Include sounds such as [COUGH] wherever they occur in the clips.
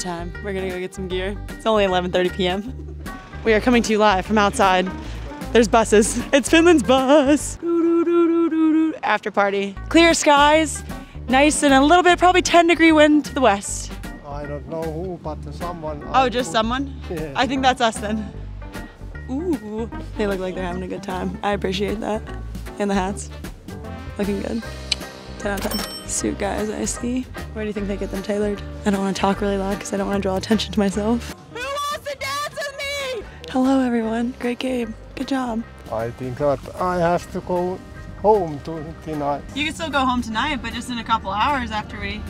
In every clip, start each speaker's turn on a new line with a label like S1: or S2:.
S1: It's time. We're gonna go get some gear. It's only 11:30 p.m. [LAUGHS] We are coming to you live from outside. There's buses. It's Finland's bus. After party. Clear skies, nice and a little bit, probably 10 degree wind to the west.
S2: I don't know who, but someone.
S1: Oh, just someone?
S2: Yeah.
S1: I think that's us then. Ooh, they look like they're having a good time. I appreciate that. And the hats. Looking good. 10 out of 10. Suit guys, I see. Where do you think they get them tailored? I don't want to talk really loud because I don't want to draw attention to myself. Who wants to dance with me? Hello, everyone. Great game. Good job.
S2: I think that I have to go home tonight.
S1: You can still go home tonight, but just in a couple hours after we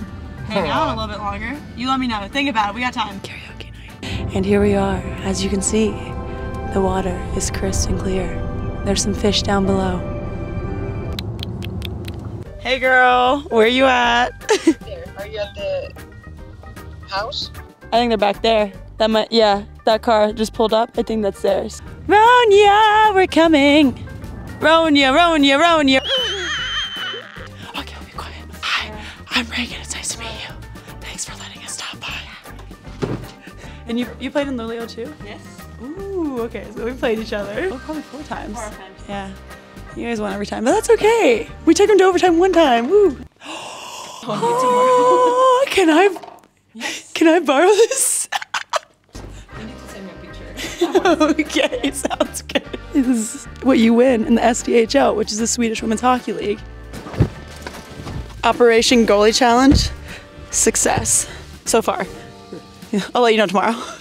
S1: hang out a [LAUGHS] little bit longer. You let me know. Think about it. We got time. Karaoke night. And here we are. As you can see, the water is crisp and clear. There's some fish down below. Hey girl, where you at?
S3: there. Are you at the house?
S1: I think they're back there. That might, yeah, that car just pulled up. I think that's theirs. Ronja, we're coming. Ronja, Ronja, Ronja. [LAUGHS] Okay, I'll be quiet. Hi, I'm Reagan. It's nice to meet you. Thanks for letting us stop by. And you, you played in Luleå too? Yes. Ooh, okay, so we played each other. Oh, probably four times. Four times. Yeah. You guys won every time, but that's okay. We took them to overtime one time. Woo. Oh, [GASPS] can I? Can I borrow this? okay, [LAUGHS] sounds good. This is what you win in the SDHL, which is the Swedish Women's Hockey League. Operation Goalie Challenge, success so far. I'll let you know tomorrow. [LAUGHS]